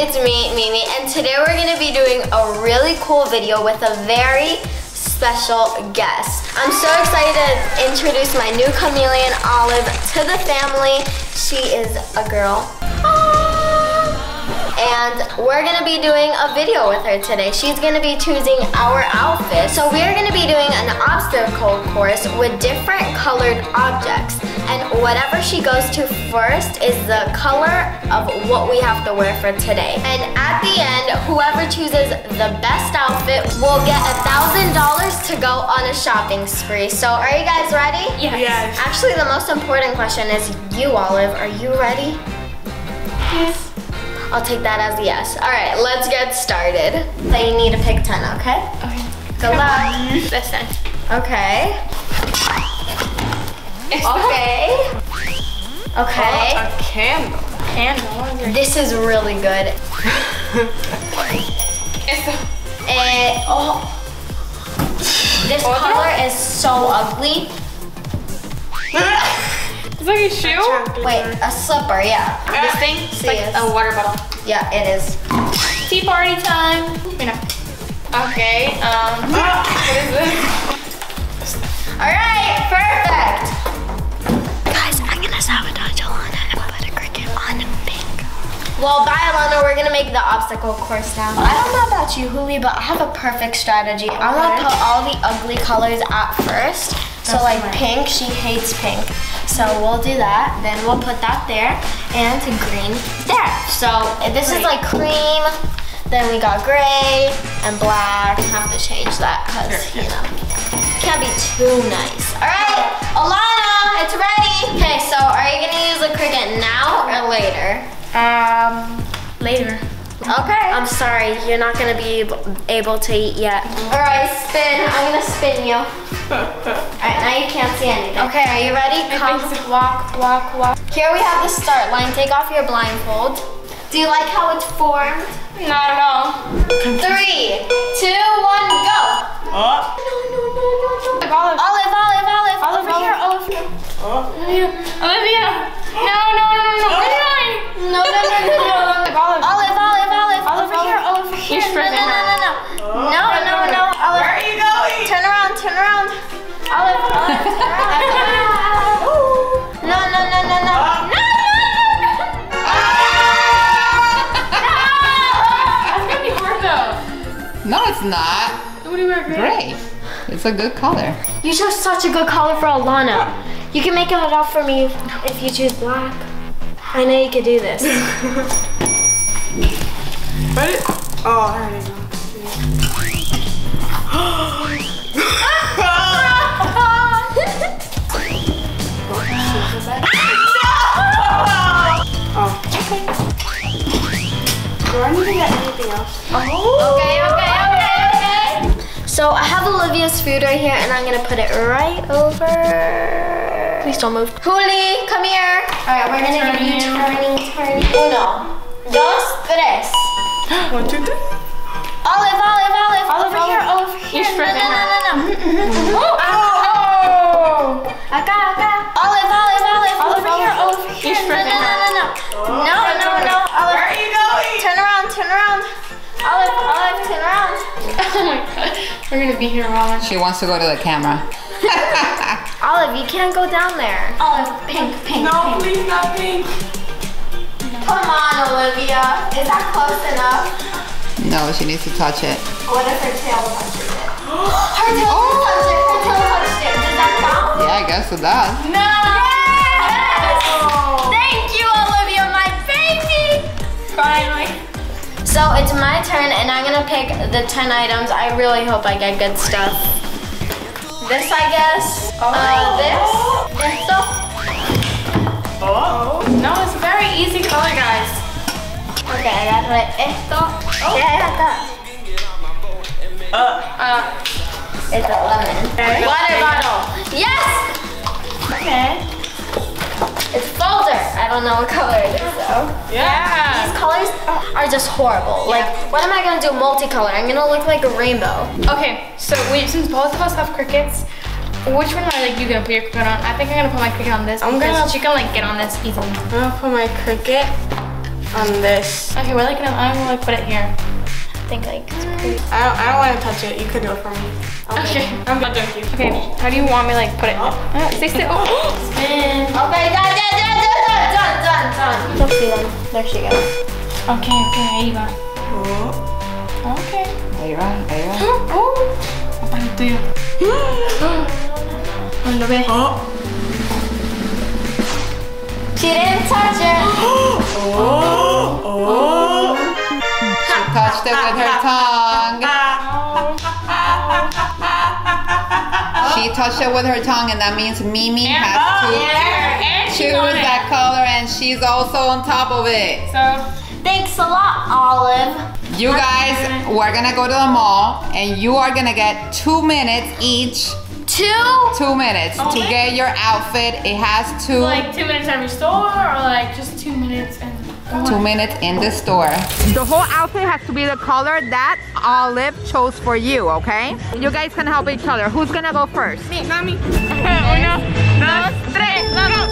it's me, Mimi, and today we're gonna be doing a really cool video with a very special guest. I'm so excited to introduce my new chameleon, Olive, to the family. She is a girl. And we're gonna be doing a video with her today. She's gonna be choosing our outfit. So we are gonna be doing an obstacle course with different colored objects. And whatever she goes to first is the color of what we have to wear for today. And at the end, whoever chooses the best outfit will get a thousand dollars to go on a shopping spree. So are you guys ready? Yes. yes. Actually, the most important question is you, Olive. Are you ready? Yes. I'll take that as a yes. All right, let's get started. So you need to pick 10, okay? Okay. Good luck. This end. Okay. Okay. Okay. Oh, a candle. Candle. This is really good. it's a... It, oh. This Oh, color is so ugly. It's like a shoe? Wait, a slipper, yeah. This thing? It's like Yes. a water bottle. Yeah, it is. Tea party time. Okay, um, what is this? All right, perfect. Guys, I'm gonna sabotage Alana and put a cricket on a pink. Well, bye Alana, we're gonna make the obstacle course now. I don't know about you, Huli, but I have a perfect strategy. I'm gonna put all the ugly colors at first. So like pink, she hates pink. So we'll do that, then we'll put that there, and green there. So this is like cream, then we got gray and black. have to change that because, you know, can't be too nice. All right, Alana, it's ready. Okay, so are you gonna use the cricket now or later? Um, later. Okay. I'm sorry, you're not gonna be able, able to eat yet. All right, spin. I'm gonna spin you. All right, now you can't see anything. Okay, are you ready? Come. so. Walk, walk, walk. Here we have the start line. Take off your blindfold. Do you like how it's formed? Not at all. Three, two, one, go. Oh. No, no, no, no, no. Olive. Olive, olive, olive. Olive, Over here, olive. over here. Olivia. Olivia. No, no, no, no, no. Why? No, no, no, It's a good color. You chose such a good color for Alana. You can make it up for me if you choose black. I know you could do this. What? Oh, there you go. Oh. Do I need to get anything else? Okay, okay, okay, okay. So I have Olivia's food right here and I'm gonna put it right over. Please don't move. Juli, come here. All right, we're gonna do you turning, turning. Uno, dos, tres. One, two, three. Olive, olive, olive. Olive, over here, olive. over here. You're No, no, no, no, oh! no. Ah, oh! Acá, acá. Olive, olive, olive. Olive, over here, olive. over here. You're No, no, no, no, no. No, oh, no, no. Where are you going? turn around, turn around. Olive, olive, turn around. Oh my god. We're gonna be here a while. She wants to go to the camera. Olive, you can't go down there. Olive, pink, pink, No, please, not pink. Come on, Olivia. Is that close enough? no, she needs to touch it. Oh, what if her tail touches it? her tail oh! touched it. Her tail touched it. Does that count? Yeah, I guess it does. No! Pick the 10 items. I really hope I get good stuff. This, I guess. Uh, this. Esto. Oh. No, it's a very easy color, guys. Okay, I got it. Esto. Yeah, I got that. Uh. Uh, It's a lemon. Okay. Water bottle. Yes! okay. It's folder. I don't know what color it is Yeah. These colors are just horrible. Like, what am I gonna do multicolor? I'm gonna look like a rainbow. Okay, so we since both of us have crickets, which one are like you gonna put your cricket on? I think I'm gonna put my cricket on this I'm gonna- she can like get on this easily. I'm gonna put my cricket on this. Okay, we're like, I'm gonna like put it here. I think like it's pretty. I don't, I don't want to touch it. You could do it for me. Okay, I'm gonna do it. Okay, how do you want me like put it? Uh, stay still. Oh, spin. Okay, done, done, done. You'll see them. There she goes. Okay, okay, there you. Oh. Okay. Ahí va, ahí va. Oh. Apa itu ya? Ano ba? Oh. She didn't touch it. touched it with her tongue, and that means Mimi has oh, to And choose it. that color, and she's also on top of it. So, Thanks a lot, Olive. You guys, we're gonna go to the mall, and you are gonna get two minutes each. Two. Two minutes to get your outfit. It has to like two minutes every store, or like just two minutes and. Two minutes in the store. The whole outfit has to be the color that Olive chose for you, okay? You guys can help each other. Who's gonna go first? Me, not me. Uno, dos, tres, vamos.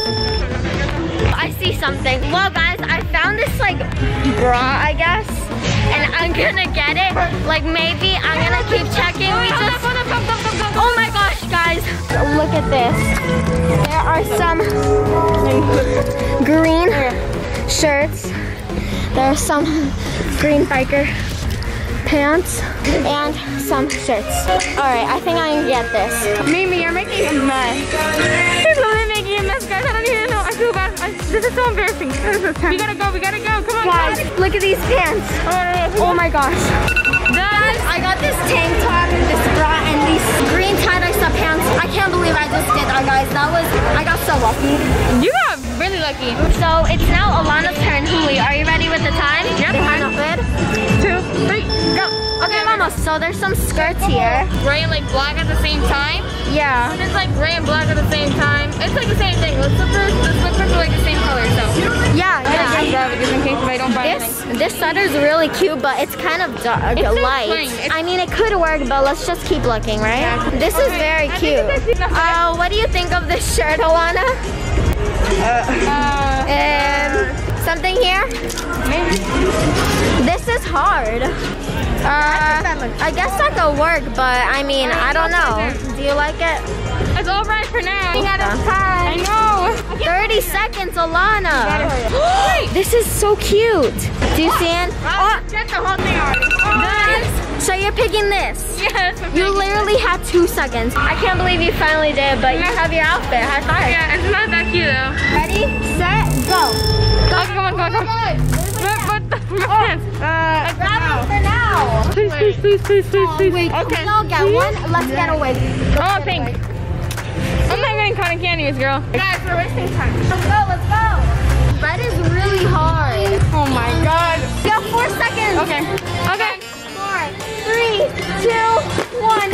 I see something. Well, guys, I found this like bra, I guess, and I'm gonna get it. Like maybe I'm gonna keep checking. We just. Oh my gosh, guys! Look at this. There are some green shirts. There are some green biker pants and some shirts. All right, I think I can get this. Mimi, you're making a mess. Really making a mess, guys. I don't even know. I feel bad. I, this is so embarrassing. We gotta go. We gotta go. Come on, Guys, guys. look at these pants. Oh, oh my gosh. Guys, I got this tank top, and this bra, and these green tie-dye sweatpants. I can't believe I just did that, guys. That was, I got so lucky. You got really lucky. So it's now Alana's turn. Huli, are you ready with the time? Yep. Good. Two, three, go. Okay, Mama, so there's some skirts here. Gray and like black at the same time. Yeah. And it's like gray and black at the same time. It's like the same thing. The slippers, the slippers are like the same color, so. Yeah, I yeah. grab it just in case if I don't buy This this sweater's really cute, but it's kind of dark, It's light. plain. It's- I mean, it could work, but let's just keep looking, right? Yeah. This is very cute. Uh, what do you think of this shirt, Alana? Uh, Um, something here? Maybe. This is hard. Uh, I guess that could work, but I mean, I don't know. Do you like it? it's all right for now. time. I know. 30 seconds, Alana. this is so cute. Do you see it? Oh, get the whole thing so you're picking this. Yes. I'm You literally had two seconds. I can't believe you finally did, but you have your outfit. High five. Yeah, it's not that cute though. Ready, set, go. Okay, come on, come on, come on. What, the pants? Uh, Grab them for now. please, please, please, please, please, please. Wait, Okay. we all get one. Let's get a wig. Oh, pink. I'm not getting cotton candies, girl. Guys, we're wasting time. Let's go, let's go. Red is really hard. Oh my god. You have four seconds. Okay. Okay. Four, three, two, one.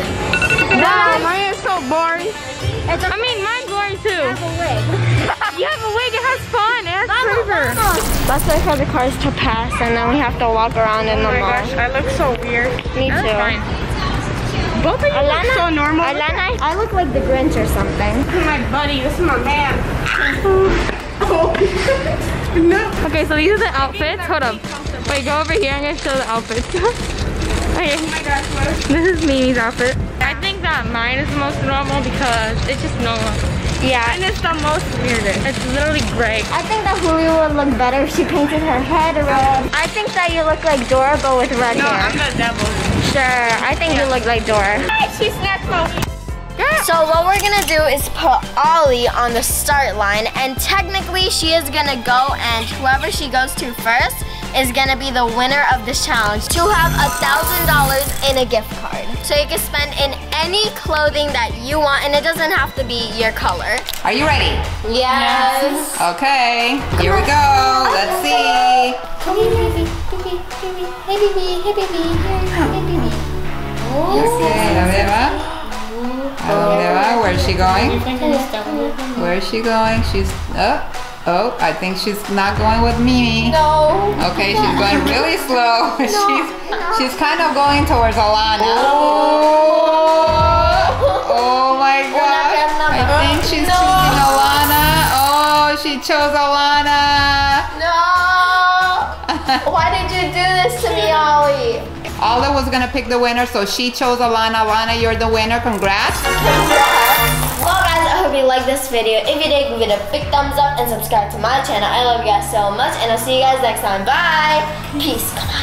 Wow, mine is so boring. It's a I mean, mine's boring too. I have a wig. You have a wig, it has fun, it has flavor. Let's wait for the cars to pass and then we have to walk around in oh the Oh my mall. gosh, I look so weird. Me That's too. fine. Both of you Alana, look so normal. Alana, I look like the Grinch or something. This is my buddy. This is my man. no. Okay, so these are the outfits. Hold up. Wait, go over here. I'm gonna show the outfits. Okay. Oh my gosh, what is This is Mimi's outfit. I think that mine is the most normal because it's just normal. Yeah. And it's the most weirdest. It's literally gray. I think that Julio would look better if she painted her head red. I think that you look like Dora but with red No, hair. I'm the devil. Sure, I think you look like Dora. She snatched my So what we're gonna do is put Ollie on the start line and technically she is gonna go and whoever she goes to first is gonna be the winner of this challenge to have a thousand dollars in a gift card. So you can spend in any clothing that you want and it doesn't have to be your color. Are you ready? Yes. Okay, here we go. Let's see. Hey baby, baby, baby, hey baby, hey baby, hey baby. Okay, a ver, va. A va? Where's she going? Where is she going? She's, oh, oh, I think she's not going with Mimi. No. Okay, she's going really slow. she's she's kind of going towards Alana. Oh oh my god. I think she's choosing Alana. Oh, she chose Alana. No. Why did you do this to me, Ollie? Alda was gonna pick the winner, so she chose Alana. Alana, you're the winner. Congrats. I hope you liked this video. If you did, give it a big thumbs up and subscribe to my channel. I love you guys so much and I'll see you guys next time. Bye. Peace.